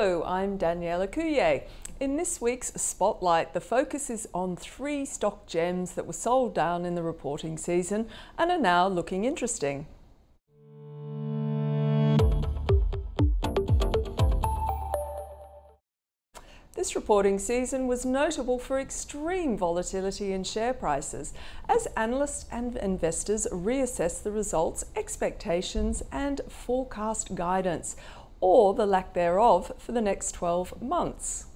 Hello, I'm Danielle Ecuyer. In this week's Spotlight, the focus is on three stock gems that were sold down in the reporting season and are now looking interesting. This reporting season was notable for extreme volatility in share prices as analysts and investors reassess the results, expectations, and forecast guidance, or the lack thereof for the next 12 months.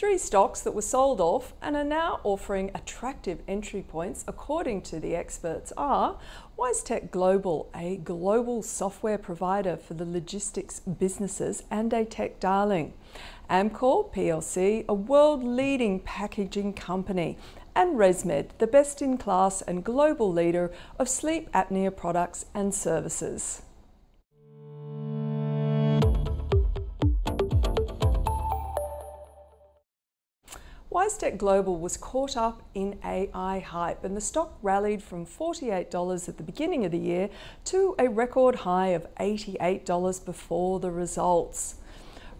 Three stocks that were sold off and are now offering attractive entry points, according to the experts, are WiseTech Global, a global software provider for the logistics businesses and a tech darling. Amcor plc, a world leading packaging company, and ResMed, the best in class and global leader of sleep apnea products and services. WiseTech Global was caught up in AI hype and the stock rallied from $48 at the beginning of the year to a record high of $88 before the results.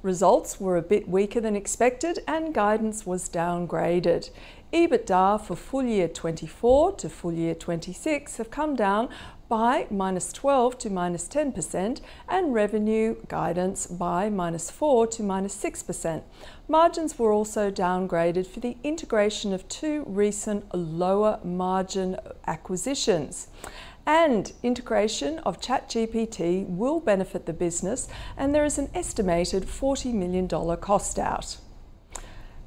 Results were a bit weaker than expected and guidance was downgraded. EBITDA for full year 24 to full year 26 have come down by minus 12 to minus 10% and revenue guidance by minus 4 to minus 6%. Margins were also downgraded for the integration of two recent lower margin acquisitions and integration of ChatGPT will benefit the business and there is an estimated $40 million cost out.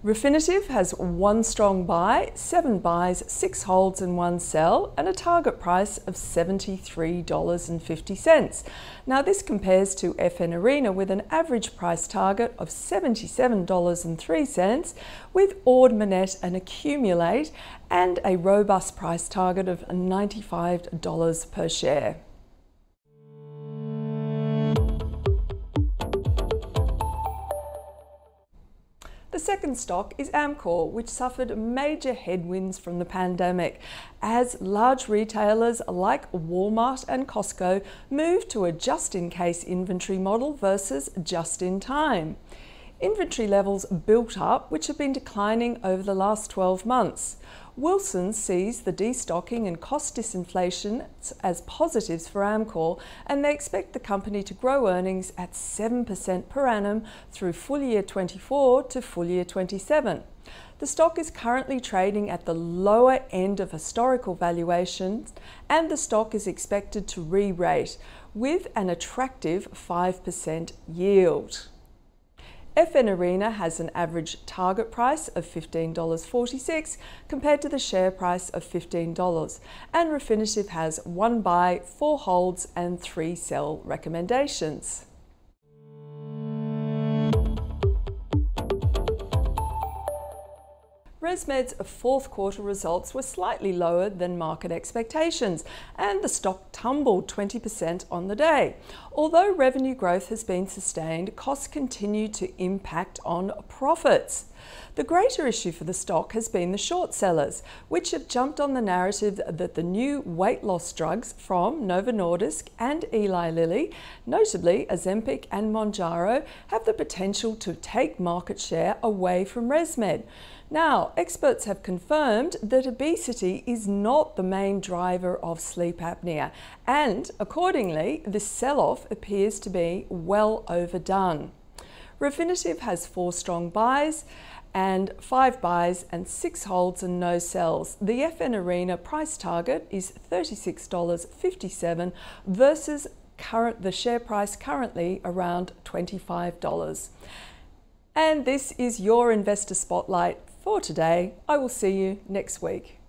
Refinitiv has one strong buy, seven buys, six holds and one sell, and a target price of $73.50. Now this compares to FN Arena with an average price target of $77.03 with Ord Minnett and Accumulate and a robust price target of $95 per share. The second stock is Amcor, which suffered major headwinds from the pandemic as large retailers like Walmart and Costco moved to a just in case inventory model versus just in time. Inventory levels built up, which have been declining over the last 12 months. Wilson sees the destocking and cost disinflation as positives for Amcor, and they expect the company to grow earnings at 7% per annum through full year 24 to full year 27. The stock is currently trading at the lower end of historical valuations, and the stock is expected to re rate with an attractive 5% yield. FN Arena has an average target price of $15.46 compared to the share price of $15, and Refinitiv has one buy, four holds, and three sell recommendations. ResMed's fourth quarter results were slightly lower than market expectations, and the stock tumbled 20% on the day. Although revenue growth has been sustained, costs continue to impact on profits. The greater issue for the stock has been the short sellers, which have jumped on the narrative that the new weight loss drugs from Novo Nordisk and Eli Lilly, notably Ozempic and Mounjaro, have the potential to take market share away from ResMed. Now, experts have confirmed that obesity is not the main driver of sleep apnea, and accordingly, the sell off appears to be well overdone. Refinitiv has four strong buys and five buys and six holds and no sells. The FN Arena price target is $36.57 versus current, the share price currently around $25. And this is your Investor Spotlight for today. I will see you next week.